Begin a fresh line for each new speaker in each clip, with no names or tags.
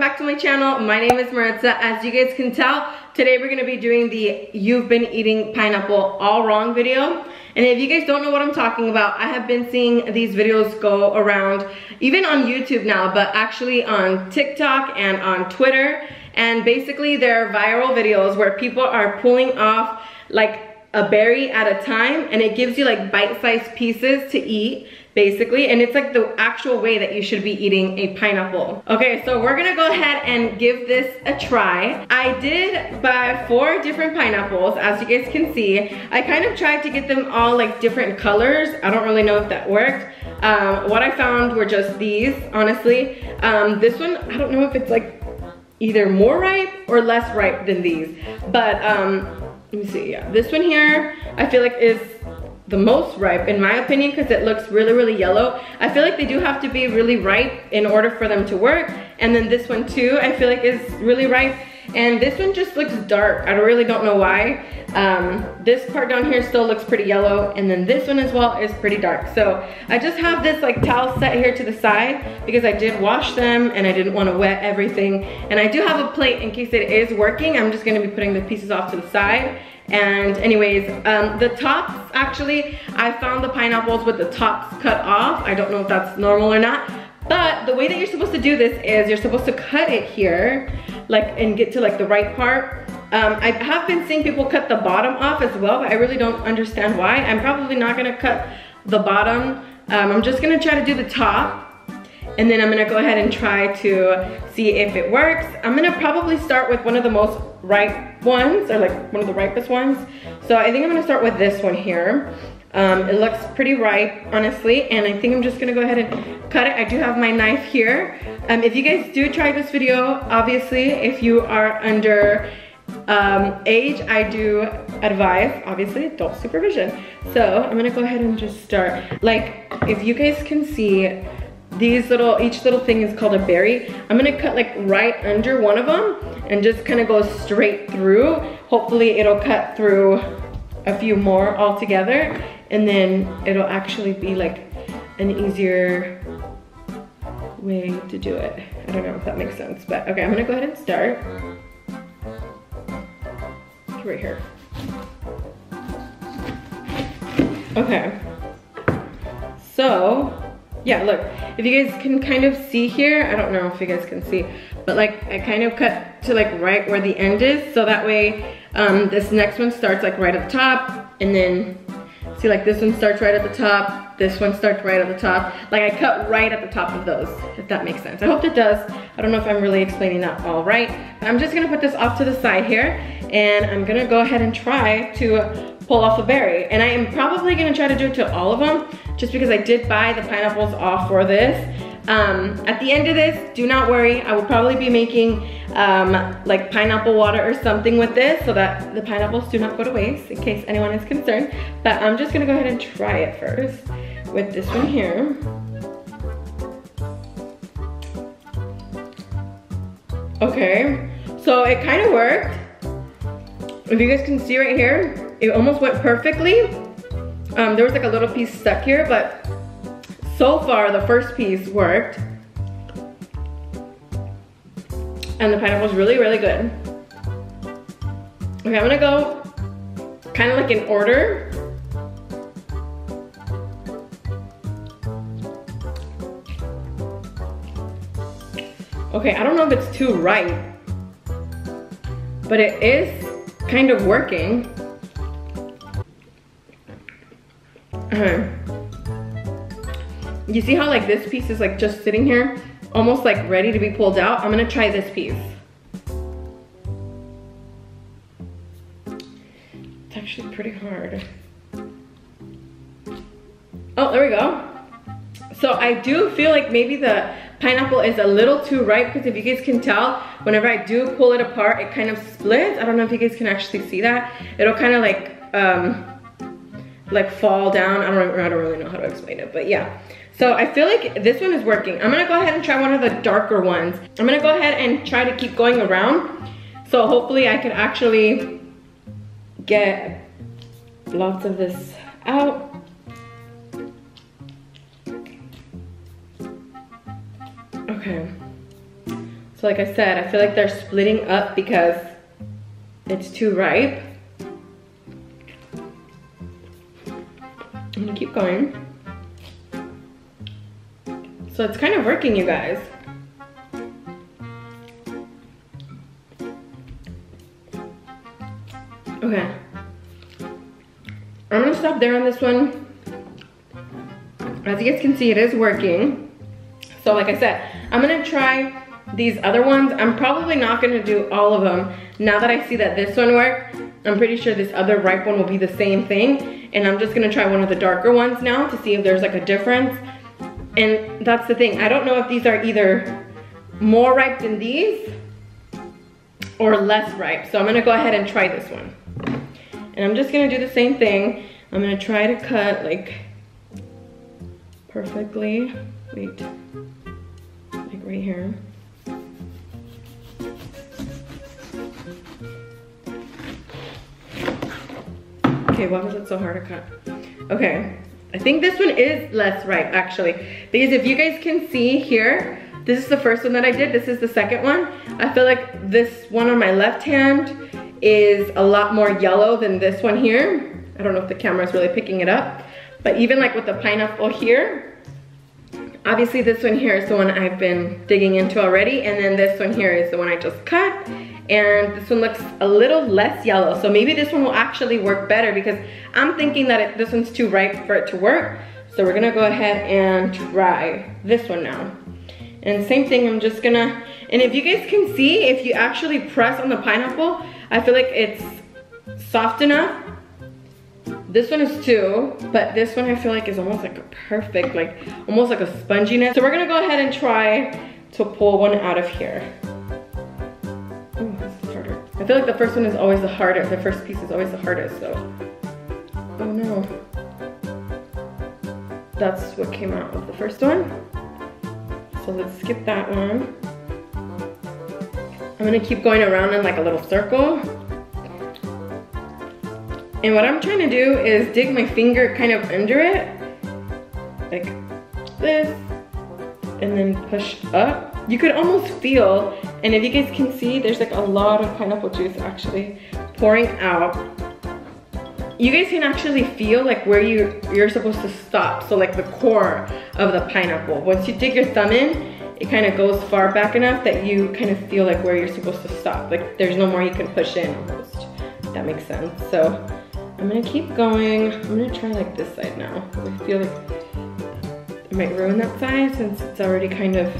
back to my channel. My name is Maritza. As you guys can tell, today we're gonna be doing the You've Been Eating Pineapple All Wrong video. And if you guys don't know what I'm talking about, I have been seeing these videos go around, even on YouTube now, but actually on TikTok and on Twitter. And basically they're viral videos where people are pulling off like a berry at a time and it gives you like bite-sized pieces to eat basically and it's like the actual way that you should be eating a pineapple. Okay so we're gonna go ahead and give this a try. I did buy four different pineapples as you guys can see. I kind of tried to get them all like different colors. I don't really know if that worked. Um, what i found were just these honestly. Um, this one i don't know if it's like either more ripe or less ripe than these. But um, let me see yeah. This one here i feel like is the most ripe in my opinion because it looks really really yellow. I feel like they do have to be really ripe in order for them to work. And then this one too i feel like is really ripe. And this one just looks dark. I really don't know why. Um, this part down here still looks pretty yellow. And then this one as well is pretty dark. So i just have this like towel set here to the side because i did wash them and i didn't want to wet everything. And i do have a plate in case it is working. I'm just going to be putting the pieces off to the side and anyways, um, the tops, actually, I found the pineapples with the tops cut off. I don't know if that's normal or not. But the way that you're supposed to do this is you're supposed to cut it here, like, and get to like the right part. Um, I have been seeing people cut the bottom off as well, but I really don't understand why. I'm probably not gonna cut the bottom. Um, I'm just gonna try to do the top and then I'm gonna go ahead and try to see if it works. I'm gonna probably start with one of the most ripe ones, or like one of the ripest ones. So I think I'm gonna start with this one here. Um, it looks pretty ripe, honestly, and I think I'm just gonna go ahead and cut it. I do have my knife here. Um, if you guys do try this video, obviously, if you are under um, age, I do advise, obviously, adult supervision. So I'm gonna go ahead and just start. Like, if you guys can see, these little, each little thing is called a berry. I'm gonna cut like right under one of them and just kind of go straight through. Hopefully it'll cut through a few more all together and then it'll actually be like an easier way to do it. I don't know if that makes sense, but okay, I'm gonna go ahead and start. Right here. Okay. So, yeah, look, if you guys can kind of see here, I don't know if you guys can see, but like I kind of cut to like right where the end is. So that way um, this next one starts like right at the top and then see like this one starts right at the top, this one starts right at the top. Like I cut right at the top of those, if that makes sense. I hope it does. I don't know if I'm really explaining that all right. I'm just gonna put this off to the side here and I'm gonna go ahead and try to pull off a berry. And I am probably gonna try to do it to all of them just because I did buy the pineapples off for this. Um, at the end of this, do not worry. I will probably be making um, like pineapple water or something with this so that the pineapples do not go to waste in case anyone is concerned. But I'm just gonna go ahead and try it first with this one here. Okay, so it kind of worked. If you guys can see right here, it almost went perfectly. Um, there was like a little piece stuck here, but so far the first piece worked. And the pineapple was really, really good. Okay, I'm gonna go kind of like in order. Okay, I don't know if it's too ripe, but it is kind of working. Uh-huh. You see how like this piece is like just sitting here, almost like ready to be pulled out? I'm gonna try this piece. It's actually pretty hard. Oh, there we go. So I do feel like maybe the pineapple is a little too ripe because if you guys can tell, whenever I do pull it apart, it kind of splits. I don't know if you guys can actually see that. It'll kind of like, um, like fall down. I don't, I don't really know how to explain it, but yeah. So I feel like this one is working. I'm gonna go ahead and try one of the darker ones. I'm gonna go ahead and try to keep going around. So hopefully I can actually get lots of this out. Okay. So like I said, I feel like they're splitting up because it's too ripe. I'm gonna keep going. So it's kind of working, you guys. Okay. I'm gonna stop there on this one. As you guys can see, it is working. So like I said, I'm gonna try these other ones. I'm probably not gonna do all of them. Now that I see that this one worked, I'm pretty sure this other ripe one will be the same thing. And I'm just gonna try one of the darker ones now to see if there's like a difference. And that's the thing, I don't know if these are either more ripe than these or less ripe. So I'm gonna go ahead and try this one. And I'm just gonna do the same thing. I'm gonna try to cut like perfectly. Wait, like right here. Okay, why was it so hard to cut? Okay, I think this one is less ripe actually. Because if you guys can see here, this is the first one that I did. This is the second one. I feel like this one on my left hand is a lot more yellow than this one here. I don't know if the camera is really picking it up. But even like with the pineapple here, obviously this one here is the one I've been digging into already. And then this one here is the one I just cut and this one looks a little less yellow. So maybe this one will actually work better because I'm thinking that it, this one's too ripe for it to work. So we're gonna go ahead and try this one now. And same thing, I'm just gonna, and if you guys can see, if you actually press on the pineapple, I feel like it's soft enough. This one is too, but this one I feel like is almost like a perfect, like almost like a sponginess. So we're gonna go ahead and try to pull one out of here. I feel like the first one is always the hardest. The first piece is always the hardest, so. Oh no. That's what came out of the first one. So let's skip that one. I'm gonna keep going around in like a little circle. And what I'm trying to do is dig my finger kind of under it, like this, and then push up. You could almost feel and if you guys can see, there's like a lot of pineapple juice actually pouring out. You guys can actually feel like where you, you're supposed to stop. So like the core of the pineapple. Once you dig your thumb in, it kind of goes far back enough that you kind of feel like where you're supposed to stop. Like there's no more you can push in almost. that makes sense. So I'm gonna keep going. I'm gonna try like this side now. I feel like I might ruin that side since it's already kind of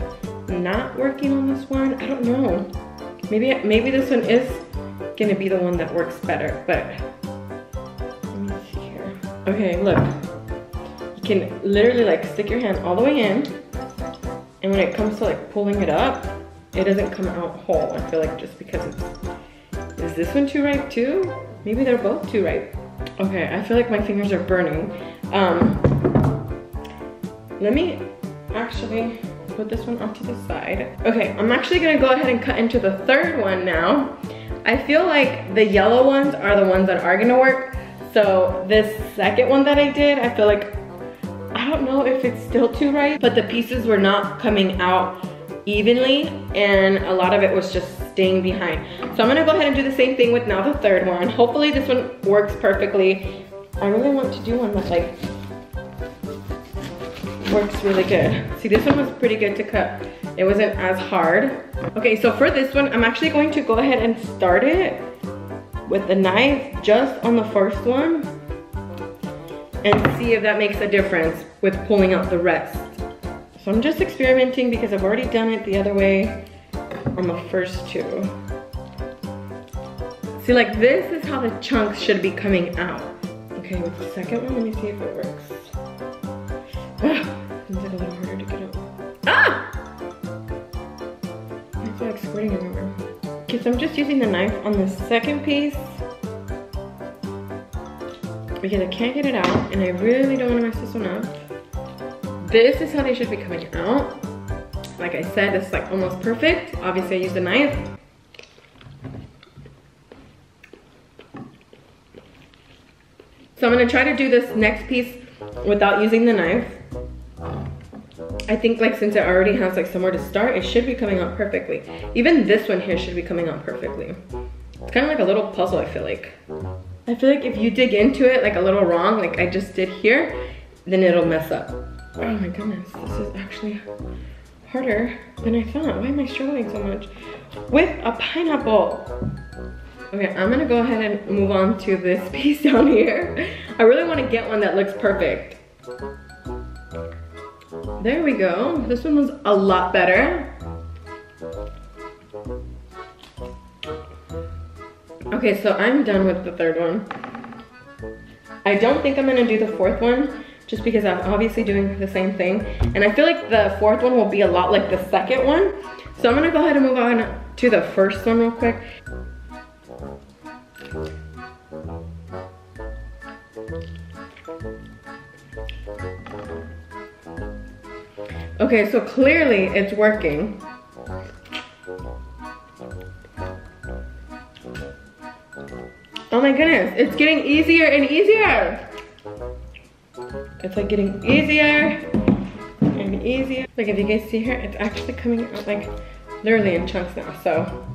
not working on this one. I don't know. Maybe, maybe this one is gonna be the one that works better, but let me see here. Okay, look. You can literally like stick your hand all the way in, and when it comes to like pulling it up, it doesn't come out whole. I feel like just because it's, is this one too ripe too? Maybe they're both too ripe. Okay, I feel like my fingers are burning. Um, let me actually put this one off to the side. Okay, I'm actually gonna go ahead and cut into the third one now. I feel like the yellow ones are the ones that are gonna work. So this second one that I did, I feel like, I don't know if it's still too ripe, but the pieces were not coming out evenly and a lot of it was just staying behind. So I'm gonna go ahead and do the same thing with now the third one. Hopefully this one works perfectly. I really want to do one that like works really good. See, this one was pretty good to cut. It wasn't as hard. Okay, so for this one, I'm actually going to go ahead and start it with the knife just on the first one and see if that makes a difference with pulling out the rest. So I'm just experimenting because I've already done it the other way on the first two. See, like this is how the chunks should be coming out. Okay, with the second one, let me see if it works. Seems like a harder to get out. Ah! I feel like squirting everywhere. Okay, so I'm just using the knife on the second piece because I can't get it out and I really don't want to mess this one up. This is how they should be coming out. Like I said, it's like almost perfect. Obviously I used a knife. So I'm gonna try to do this next piece without using the knife. I think like since it already has like somewhere to start, it should be coming out perfectly. Even this one here should be coming out perfectly. It's kind of like a little puzzle, I feel like. I feel like if you dig into it like a little wrong, like I just did here, then it'll mess up. Oh my goodness, this is actually harder than I thought. Why am I struggling so much? With a pineapple. Okay, I'm gonna go ahead and move on to this piece down here. I really wanna get one that looks perfect. There we go. This one was a lot better. Okay, so I'm done with the third one. I don't think I'm gonna do the fourth one just because I'm obviously doing the same thing. And I feel like the fourth one will be a lot like the second one. So I'm gonna go ahead and move on to the first one real quick. Okay, so clearly it's working. Oh my goodness, it's getting easier and easier. It's like getting easier and easier. Like if you guys see here, it's actually coming out like literally in chunks now. So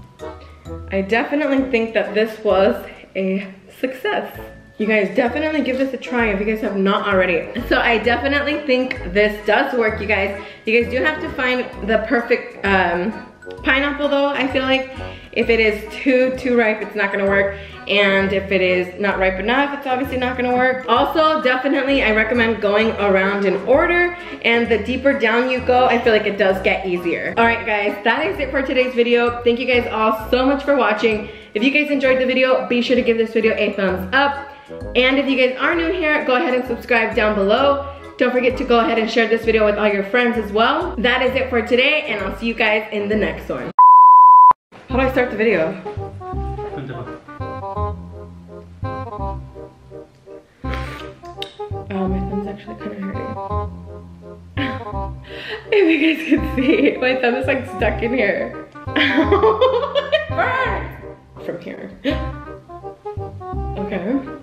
I definitely think that this was a success. You guys definitely give this a try if you guys have not already. So I definitely think this does work, you guys. You guys do have to find the perfect um, pineapple though, I feel like. If it is too, too ripe, it's not gonna work. And if it is not ripe enough, it's obviously not gonna work. Also, definitely, I recommend going around in order. And the deeper down you go, I feel like it does get easier. All right, guys, that is it for today's video. Thank you guys all so much for watching. If you guys enjoyed the video, be sure to give this video a thumbs up. And if you guys are new here, go ahead and subscribe down below. Don't forget to go ahead and share this video with all your friends as well. That is it for today, and I'll see you guys in the next one. How do I start the video? Oh, my thumb's actually kind of hurting. if you guys can see, my thumb is like stuck in here. From here. Okay.